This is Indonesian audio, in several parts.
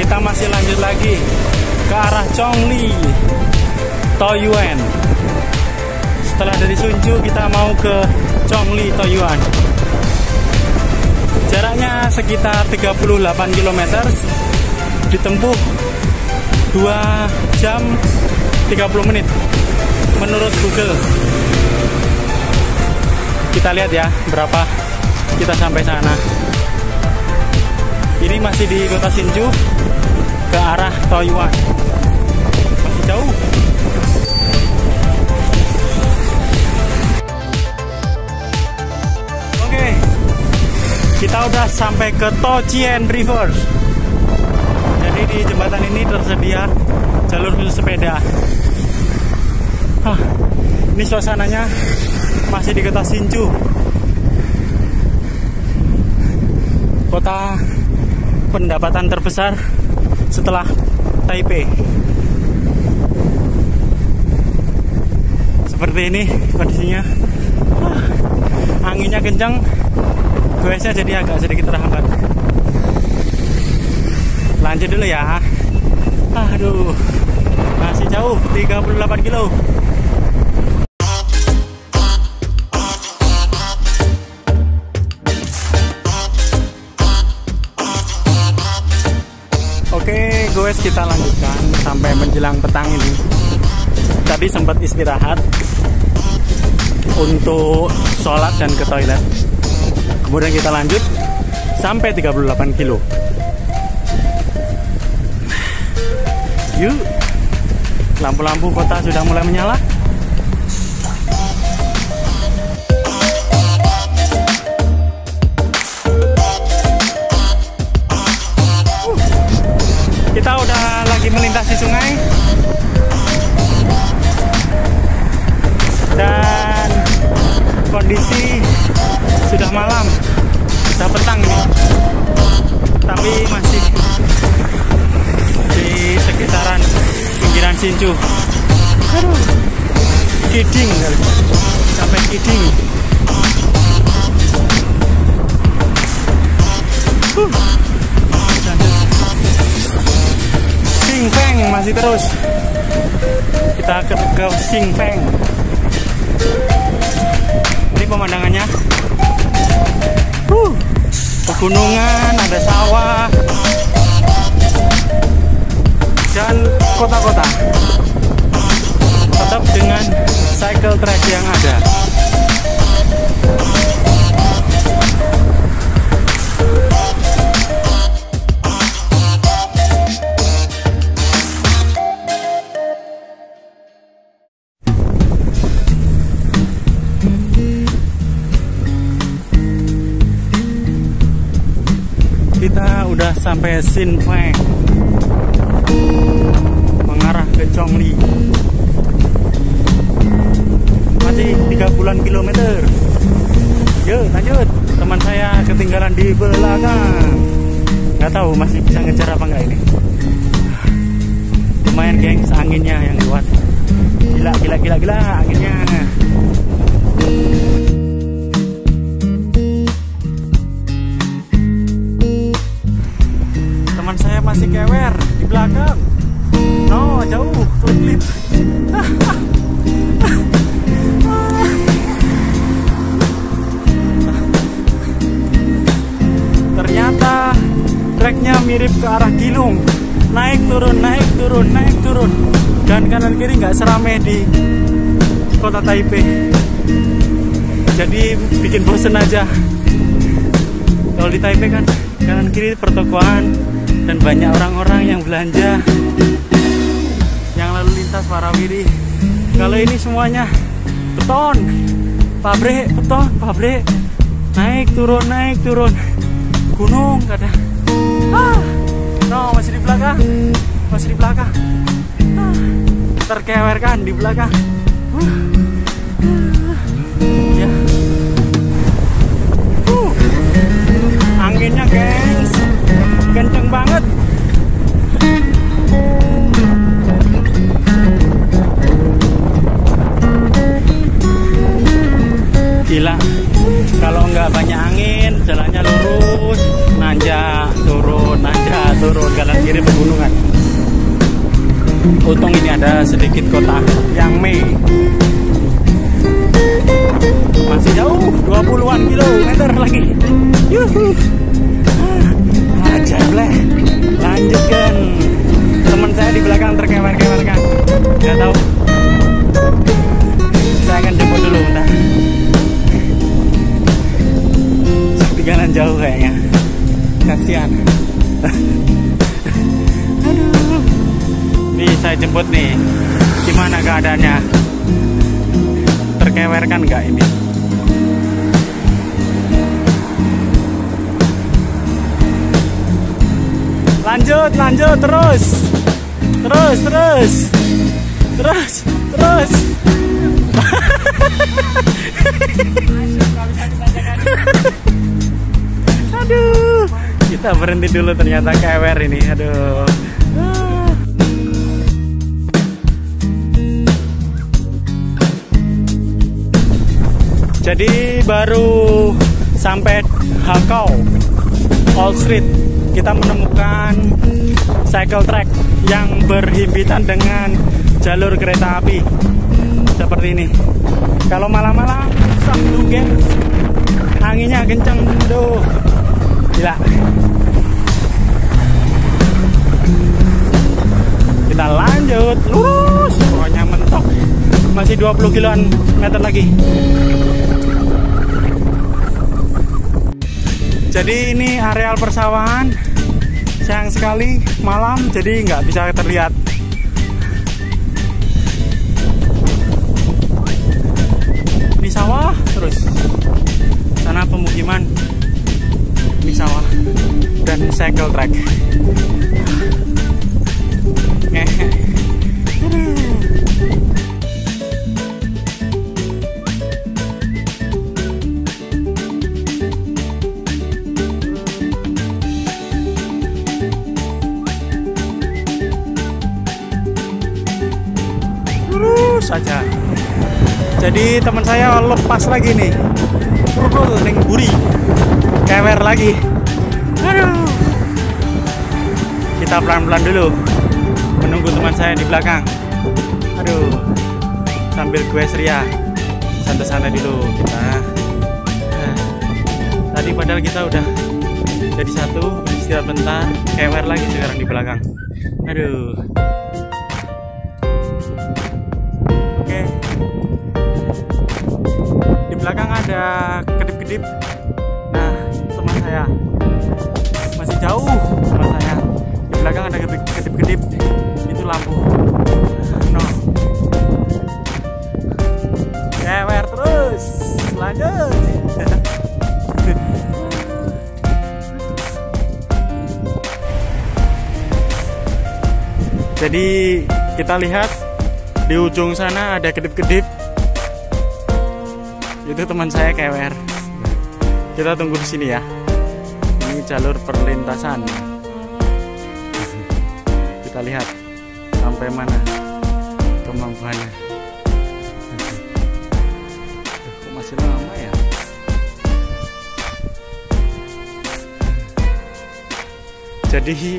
kita masih lanjut lagi ke arah Chongli Toyuan. Setelah dari Sunju kita mau ke Chongli Toyuan. Jaraknya sekitar 38 km ditempuh 2 jam 30 menit menurut Google. Kita lihat ya berapa kita sampai sana. Ini masih di kota Sinju ke arah Toyuan masih jauh. Oke. Kita udah sampai ke Tochien River. Jadi di jembatan ini tersedia jalur khusus sepeda. Hah, ini suasananya masih di kota Sinju. Kota pendapatan terbesar setelah Taipei. Seperti ini kondisinya. Wah, anginnya kencang goesnya jadi agak sedikit terhambat. Lanjut dulu ya. Aduh masih jauh 38 kilo guys kita lanjutkan sampai menjelang petang ini. Tadi sempat istirahat untuk sholat dan ke toilet. Kemudian kita lanjut sampai 38 kilo. Yuk, lampu-lampu kota sudah mulai menyala. Melintasi sungai. Dan kondisi sudah malam sudah petang ini. Tapi masih di sekitaran pinggiran Sinju. Aduh kiding sampai kiding uh. Masih terus. Kita ke, ke Singfeng ini pemandangannya. Uh, pegunungan ada sawah. Dan kota-kota. Tetap dengan cycle track yang ada udah sampai Sinfeng mengarah ke Chongli masih 30 kilometer. Yuk lanjut. Teman saya ketinggalan di belakang. Nggak tahu masih bisa ngejar apa enggak ini. Lumayan gengs anginnya yang kuat gila gila gila gila anginnya mirip ke arah Gilung. Naik turun naik turun naik turun. Dan kanan kiri nggak seramai di kota Taipei. Jadi bikin bosen aja. Kalau di Taipei kan kanan kiri pertokoan dan banyak orang-orang yang belanja. Yang lalu lintas warawiri. Kalau ini semuanya beton pabrik beton pabrik. Naik turun naik turun. Gunung kadang no masih di belakang. Masih di belakang. Ah, terkewer kan di belakang. Uh, untung ini ada sedikit kota yang Mei. Masih jauh 20-an kilometer lagi. Yuhu. Aja bleh lanjutkan. Teman saya di belakang terkewer-kewer kan nggak tahu. Saya akan jemput dulu bentar. Ketinggalan jauh kayaknya. Kasihan nih saya jemput nih. Gimana keadaannya? Terkewer kan nggak ini? Lanjut lanjut terus. Terus terus. Terus terus. Aduh. Kita berhenti dulu ternyata kewer ini. Aduh jadi baru sampai Hakau Old Street kita menemukan cycle track yang berhimpitan dengan jalur kereta api seperti ini. Kalau malam-malam sabtu gengs anginnya kenceng tuh. Gila. Kita lanjut lurus pokoknya mentok. Masih 20 kiloan meter lagi jadi ini areal persawahan. Sayang sekali malam jadi nggak bisa terlihat. Ini sawah terus sana pemukiman. Ini sawah dan cycle track saja. Jadi teman saya lepas lagi nih. Pukul neng buri. Kewer lagi. Aduh. Kita pelan-pelan dulu. Menunggu teman saya di belakang. Aduh. Sambil gue seria. Santai-santai dulu kita. Nah, tadi padahal kita udah jadi satu istirahat bentar. Kewer lagi sekarang di belakang. Aduh belakang ada kedip-kedip. Nah teman saya. Masih jauh teman saya. Di belakang ada kedip-kedip. Itu lampu. No. Kewer terus. Lanjut. Jadi kita lihat di ujung sana ada kedip-kedip itu teman saya kewer. Kita tunggu di sini ya. Ini jalur perlintasan. Kita lihat sampai mana kemampuannya. Masih lama ya? Jadi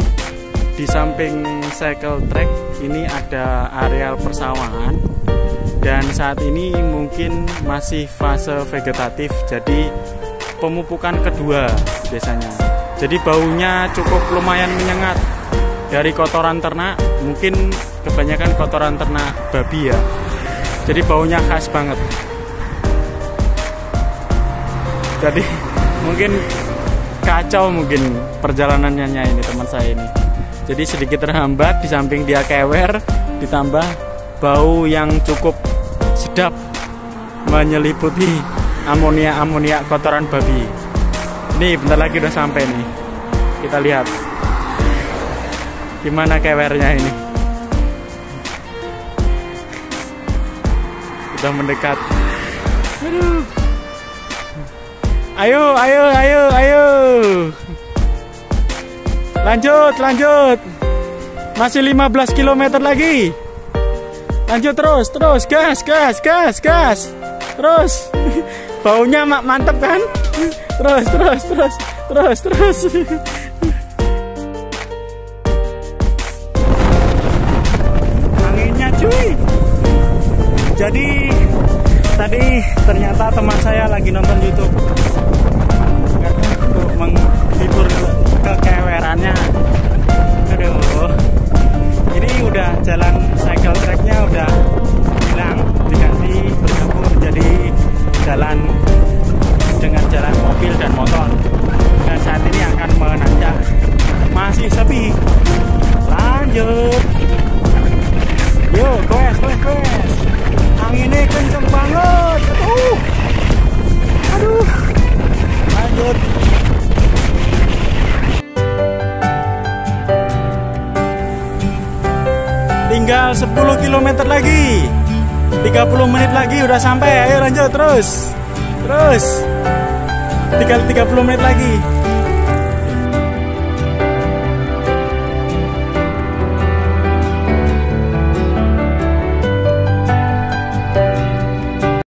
di samping cycle track ini ada areal persawahan dan saat ini mungkin masih fase vegetatif jadi pemupukan kedua biasanya. Jadi baunya cukup lumayan menyengat. Dari kotoran ternak mungkin kebanyakan kotoran ternak babi ya. Jadi baunya khas banget. Jadi mungkin kacau mungkin perjalanannya ini teman saya ini. Jadi sedikit terhambat di samping dia kewer ditambah bau yang cukup sedap menyeliputi amonia-amonia kotoran babi. Nih bentar lagi udah sampai nih. Kita lihat. Gimana kewernya ini? Udah mendekat. Aduh. Ayo ayo ayo ayo. Lanjut lanjut. Masih 15 km lagi lanjut terus terus gas gas gas gas. Terus. Baunya mak mantep kan? Terus terus terus terus terus. Anginnya cuy. Jadi tadi ternyata teman saya lagi nonton YouTube udah jalan cycle tracknya udah hilang. Diganti bercampur menjadi jalan dengan jalan mobil dan motor. Dan saat ini akan menanjak. Masih sepi. Lanjut. Yuk goes goes goes. Anginnya kenceng banget. Aduh. Aduh. Lanjut tinggal 10 km lagi. 30 menit lagi udah sampai. Ayo lanjut terus. Terus. Tinggal 30 menit lagi